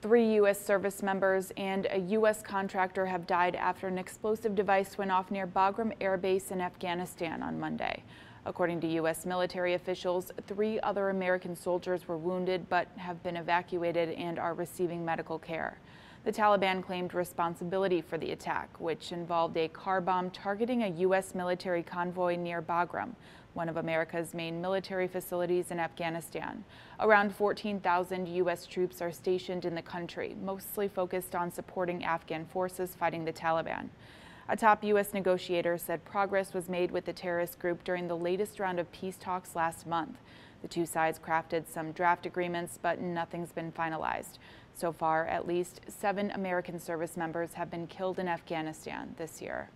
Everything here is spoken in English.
Three U.S. service members and a U.S. contractor have died after an explosive device went off near Bagram Air Base in Afghanistan on Monday. According to U.S. military officials, three other American soldiers were wounded but have been evacuated and are receiving medical care. The Taliban claimed responsibility for the attack, which involved a car bomb targeting a U.S. military convoy near Bagram, one of America's main military facilities in Afghanistan. Around 14,000 U.S. troops are stationed in the country, mostly focused on supporting Afghan forces fighting the Taliban. A top U.S. negotiator said progress was made with the terrorist group during the latest round of peace talks last month. The two sides crafted some draft agreements, but nothing's been finalized. So far, at least seven American service members have been killed in Afghanistan this year.